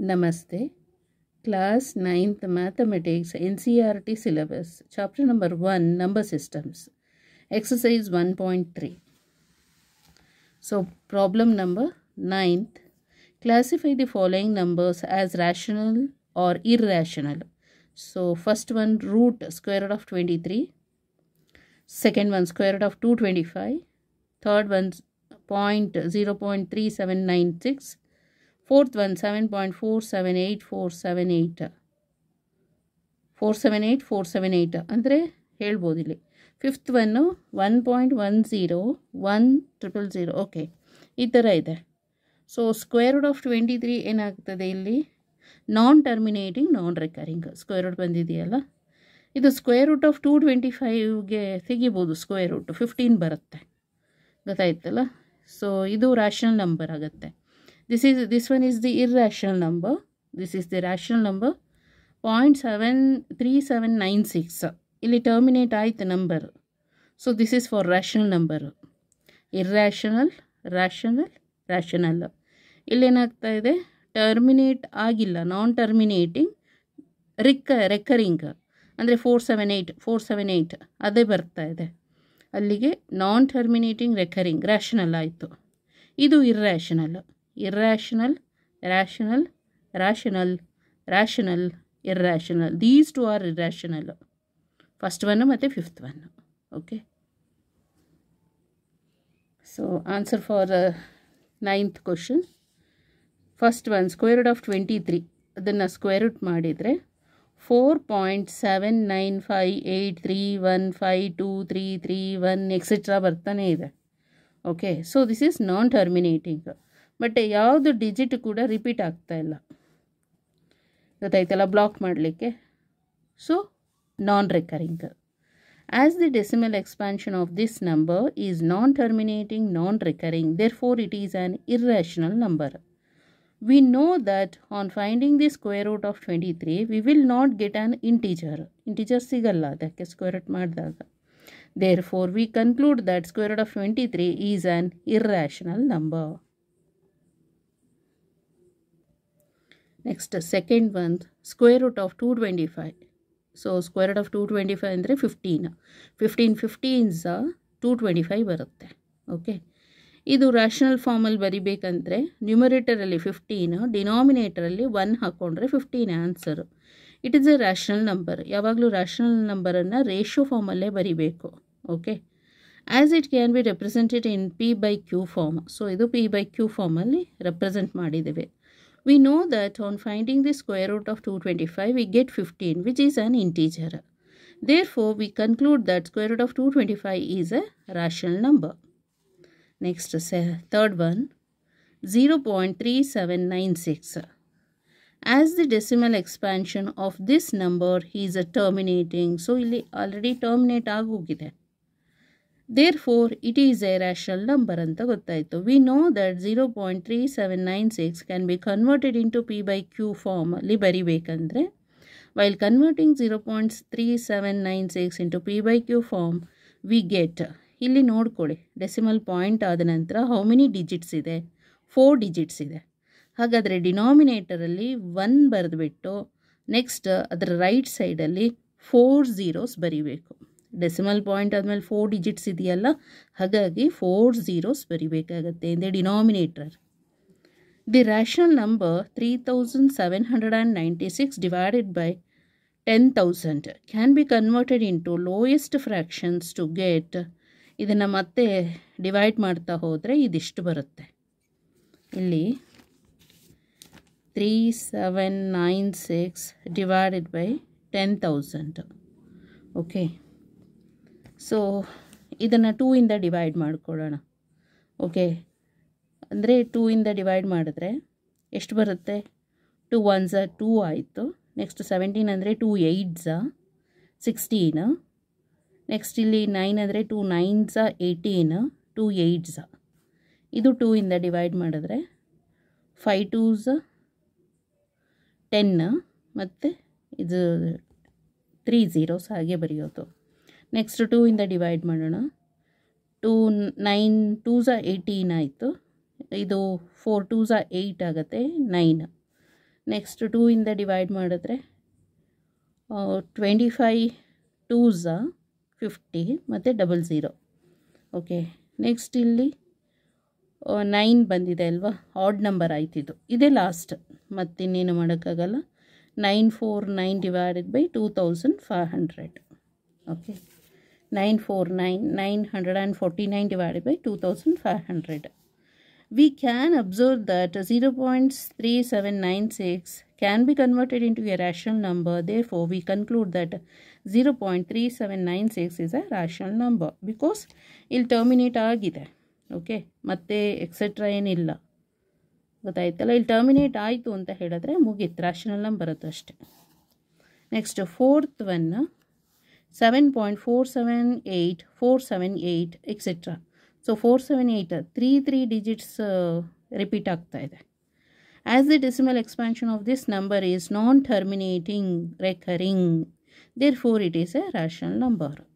Namaste. Class 9th Mathematics NCERT syllabus. Chapter number 1 Number Systems. Exercise 1.3. So, problem number 9th. Classify the following numbers as rational or irrational. So, first one root square root of 23. Second one square root of 225. Third one point 0.3796. Fourth one seven point four seven eight four seven eight. Four seven eight, four seven eight ಅಂದರೆ ಹೇಳ್ಬೋದು ಇಲ್ಲಿ. Fifth one one point one zero one triple zero okay ಈ ಥರ ಇದೆ. So square root of twenty three ಏನಾಗ್ತದೆ ಇಲ್ಲಿ? Non terminating non recurring square root ಬಂದಿದೆಯಲ್ಲ? ಇದು square root of two twenty ಫೈವ್ಗೆ ತೆಗಿಬೋದು ಸ್ಕ್ವೇರ್ ರೂಟ್ ಫಿಫ್ಟೀನ್ ಬರುತ್ತೆ. ಗೊತ್ತಾಯ್ತಲ್ಲ? ಸೊ ಇದು ರ್ಯಾಷನಲ್ ನಂಬರ್ ಆಗುತ್ತೆ. This is, this one is the irrational number. This is the rational number. 0.73796 ಇಲ್ಲಿ ಟರ್ಮಿನೇಟ್ ಆಯ್ತು number so this is for rational number irrational rational rational ಇಲ್ಲೇನಾಗ್ತಾ ಇದೆ? Terminate ಆಗಿಲ್ಲ. Non terminating ರಿಕ್ಕ recurring ಅಂದರೆ four seven eight four seven eight ಅದೇ ಬರ್ತಾ ಇದೆ. ಅಲ್ಲಿಗೆ ನಾನ್ ಟರ್ಮಿನೇಟಿಂಗ್ ರೆಕರಿಂಗ್ ರ್ಯಾಷನಲ್ ಆಯಿತು. ಇದು irrational irrational, rational, rational, rational, irrational. These two are irrational. First one ಮತ್ತು fifth one. Okay. So answer for the ninth question. One square root of twenty three ಅದನ್ನು square root ಮಾಡಿದರೆ four point seven nine five eight three one five two three three one etcetera ಬರ್ತಾನೆ ಇದೆ okay so this is non terminating but ಯಾವುದು digit ಕೂಡ repeat ಆಗ್ತಾ ಇಲ್ಲ ಗೊತ್ತಾಯ್ತಲ್ಲ block ಮಾಡಲಿಕ್ಕೆ so non recurring as the decimal expansion of this number is non terminating non recurring therefore it is an irrational number we know that on finding the square root of twenty three we will not get an integer integer ಸಿಗಲ್ಲ ಅದಕ್ಕೆ square root ಮಾಡಿದಾಗ therefore we conclude that square root of Next second ಒಂದು square root of two twenty five so square root of two twenty five ಅಂದರೆ fifteen fifteen fifteens two twenty five ಬರುತ್ತೆ. Okay ಇದು rational ಫಾರ್ಮಲ್ಲಿ ಬರಿಬೇಕಂದ್ರೆ ನ್ಯೂಮರೇಟರಲ್ಲಿ fifteen ಡಿನಾಮಿನೇಟರಲ್ಲಿ one ಹಾಕ್ಕೊಂಡ್ರೆ fifteen answer it is a rational number ಯಾವಾಗಲೂ ರ್ಯಾಷನಲ್ ನಂಬರನ್ನು ರೇಷಿಯೋ ಫಾರ್ಮಲ್ಲೇ ಬರಿಬೇಕು. Okay as it can be represented in P by Q form so ಇದು ಪಿ ಬೈ ಕ್ಯೂ ಫಾರ್ಮಲ್ಲಿ ರೆಪ್ರೆಸೆಂಟ್ ಮಾಡಿದ್ದೇವೆ. we know that on finding the square root of 225 we get 15 which is an integer therefore we conclude that square root of 225 is a rational number next third one 0.3796 as the decimal expansion of this number is a terminating so ಇಲ್ಲಿ already terminate ಆಗೋಗಿದೆ Therefore it is a rational number ಅಂತ ಗೊತ್ತಾಯಿತು. We know that zero point three seven nine six can be converted into p by q ಫಾರ್ಮಲ್ಲಿ ಬರಿಬೇಕಂದ್ರೆ while converting zero points three seven nine six into p by q form we get ಇಲ್ಲಿ ನೋಡ್ಕೊಳ್ಳಿ decimal point ಆದ ನಂತರ how many digits ಇದೆ? Four digits ಇದೆ. ಹಾಗಾದರೆ ಡಿನಾಮಿನೇಟರಲ್ಲಿ one ಬರೆದುಬಿಟ್ಟು ನೆಕ್ಸ್ಟ್ ಅದರ ರೈಟ್ ಸೈಡಲ್ಲಿ ಫೋರ್ ಝೀರೋಸ್ ಬರಿಬೇಕು. ಡೆಸಿಮಲ್ ಪಾಯಿಂಟ್ ಆದಮೇಲೆ ಫೋರ್ ಡಿಜಿಟ್ಸ್ ಇದೆಯಲ್ಲ, ಹಾಗಾಗಿ four zeros ಬರಿಬೇಕಾಗತ್ತೆ the denominator the rational number three thousand seven hundred and ninety six divided by ten thousand can be converted into lowest fractions to get ಇದನ್ನು ಮತ್ತೆ divide ಮಾಡ್ತಾ ಹೋದರೆ ಇದಿಷ್ಟು ಬರುತ್ತೆ. ಇಲ್ಲಿ three seven nine six divided by ten thousand okay so ಇದನ್ನು two ಇಂದ divide ಮಾಡಿಕೊಳ್ಳೋಣ. ಓಕೆ ಅಂದರೆ ಟೂ ಇಂದ ಡಿವೈಡ್ ಮಾಡಿದ್ರೆ ಎಷ್ಟು ಬರುತ್ತೆ? ಟೂ ಒನ್ಸ ಟೂ ಆಯಿತು. ನೆಕ್ಸ್ಟ್ ಸೆವೆಂಟೀನ್ ಅಂದರೆ ಟೂ ಏಯ್ಟ್ಸ ಸಿಕ್ಸ್ಟೀನ್ ನೆಕ್ಸ್ಟ್ ಇಲ್ಲಿ ನೈನ್ ಅಂದರೆ two nines eighteen two eights ಇದು ಟೂ ಇಂದ ಡಿವೈಡ್ ಮಾಡಿದ್ರೆ ಫೈ ಟೂಸ ಟೆನ್ ಮತ್ತು ಇದು ತ್ರೀ ಝೀರೋಸ್ ಹಾಗೆ ಬರೆಯೋದು. ನೆಕ್ಸ್ಟ್ ಟೂ ಇಂದ ಡಿವೈಡ್ ಮಾಡೋಣ. ಟೂ ನೈನ್ ಟೂ ಝ ಏಯ್ಟೀನ್ ಆಯಿತು. ಇದು ಫೋರ್ ಟೂ ಝ ಏಯ್ಟ್ ಆಗುತ್ತೆ ನೈನ್ ನೆಕ್ಸ್ಟ್ ಟೂ ಇಂದ ಡಿವೈಡ್ ಮಾಡಿದ್ರೆ ಟ್ವೆಂಟಿ ಫೈ ಟೂಸ ಫಿಫ್ಟಿ ಮತ್ತು ಡಬಲ್ ಝೀರೋ ಓಕೆ ನೆಕ್ಸ್ಟ್ ಇಲ್ಲಿ ನೈನ್ ಬಂದಿದೆ ಅಲ್ವಾ? ಆಡ್ ನಂಬರ್ ಆಯ್ತಿದ್ದು ಇದೇ. ಲಾಸ್ಟ್ ಮತ್ತಿನ್ನೇನು ಮಾಡೋಕ್ಕಾಗಲ್ಲ? Nine four nine divided by two thousand five hundred okay nine four nine nine hundred and forty nine divided by two five hundred we can observe that 0.3796 can be converted into a rational number. Therefore, we conclude that 0.3796 is a rational number because ಇಲ್ಲಿ terminate ಆಗಿದೆ. Okay ಮತ್ತೆ etcetera ಏನಿಲ್ಲ. ಗೊತ್ತಾಯ್ತಲ್ಲ? ಇಲ್ಲಿ terminate ಆಯಿತು ಅಂತ ಹೇಳಿದ್ರೆ ಮುಗೀತು. ರ್ಯಾಷನಲ್ ನಂಬರ್ ಅಷ್ಟೆ. Next fourth one seven point four seven eight four seven eight etcetera so four seven eight three three digits repeat ಆಗ್ತಾ ಇದೆ as the decimal expansion of this number is non terminating recurring therefore it is a rational number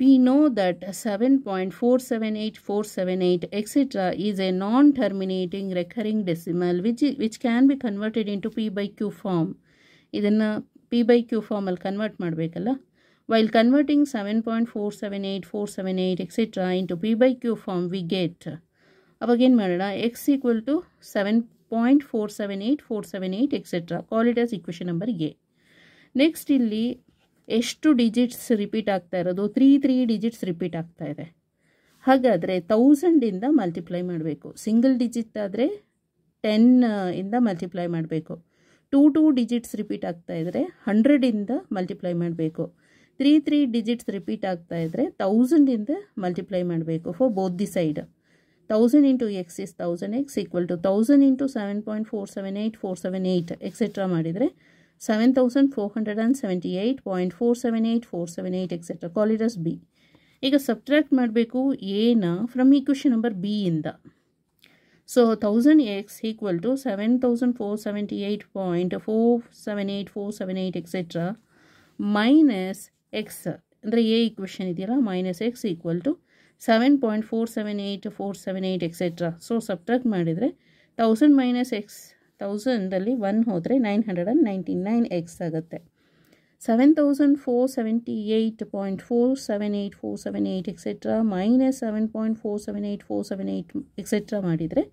we know that 7.478478 etc. is a non-terminating recurring decimal which, i- which can be converted into p by q form. ಇದನ್ನು P by Q ಫಾರ್ಮಲ್ಲಿ convert ಮಾಡಬೇಕಲ್ಲ? While converting seven point four seven eight four seven eight etcetera into P by Q form we get ಅವಾಗೇನು ಮಾಡೋಣ? X equal to seven point four seven eight four seven eight etcetera call it as equation number A next ಇಲ್ಲಿ ಎಷ್ಟು digits repeat ಆಗ್ತಾ ಇರೋದು? Three three digits repeat ಆಗ್ತಾ ಇದೆ. ಹಾಗಾದರೆ ತೌಸಂಡಿಂದ ಮಲ್ಟಿಪ್ಲೈ ಮಾಡಬೇಕು. ಸಿಂಗಲ್ ಡಿಜಿಟ್ ಆದರೆ ಟೆನ್ ಇಂದ ಮಲ್ಟಿಪ್ಲೈ ಮಾಡಬೇಕು. ಟೂ ಟೂ ಡಿಜಿಟ್ಸ್ ರಿಪೀಟ್ ಆಗ್ತಾ ಇದ್ದರೆ ಹಂಡ್ರೆಡಿಂದ ಮಲ್ಟಿಪ್ಲೈ ಮಾಡಬೇಕು. ತ್ರೀ ತ್ರೀ ಡಿಜಿಟ್ಸ್ ರಿಪೀಟ್ ಆಗ್ತಾ ಇದ್ದರೆ ತೌಸಂಡಿಂದ ಮಲ್ಟಿಪ್ಲೈ ಮಾಡಬೇಕು for both the side thousand into X is thousand X equal to thousand into seven point four seven eight four seven eight etcetera ಮಾಡಿದರೆ seven thousand four hundred and seventy eight point four seven eight four seven eight etcetera call it as B ಈಗ subtract ಮಾಡಬೇಕು ಎನ from equation number B ಇಂದ. Seven eight four seven eight etcetera minus x ಅಂದರೆ A equation ಇದೆಯಲ್ಲ? Minus x equal to seven point four seven eight four seven eight etcetera so subtract ಮಾಡಿದರೆ thousand minus X ತೌಸಂಡಲ್ಲಿ one ಹೋದರೆ nine hundred and ninety nine X ಆಗುತ್ತೆ. Seven thousand four seventy eight point four seven eight four seven eight etcetera minus seven point four seven eight four seven eight etcetera ಮಾಡಿದರೆ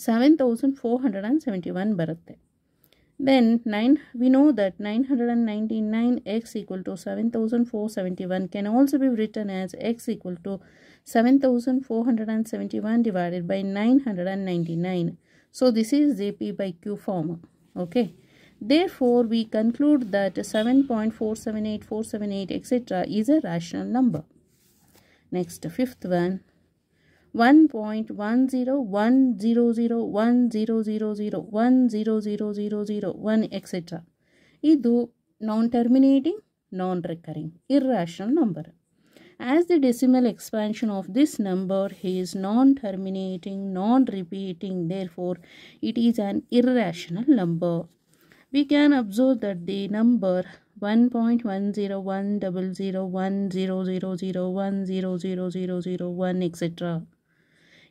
seven thousand four hundred and seventy one ಬರುತ್ತೆ then nine we know that nine hundred and ninety nine x equal to seven thousand four seventy one can also be return as x equal to seven thousand four hundred and seventy one divided by nine hundred and ninety nine So this is the P by Q form. Okay. Therefore, we conclude that 7.478478 etc. is a rational number. Next, fifth one. 1.101001000100001 etc. ಇದು non-terminating, non-recurring, irrational number. As the decimal expansion of this number is non-terminating, non-repeating, therefore it is an irrational number. We can observe that the number 1.101001000100001 etc.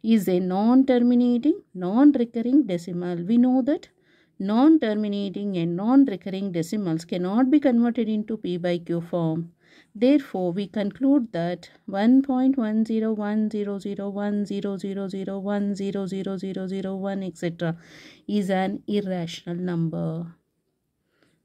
is a non-terminating, non-recurring decimal. We know that non-terminating and non-recurring decimals cannot be converted into P by Q form. Therefore, we conclude that 1.101001000100001 etc. is an irrational number.